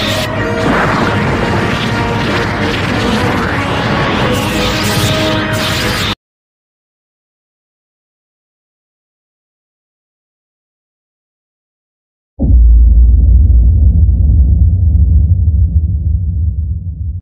Yeah.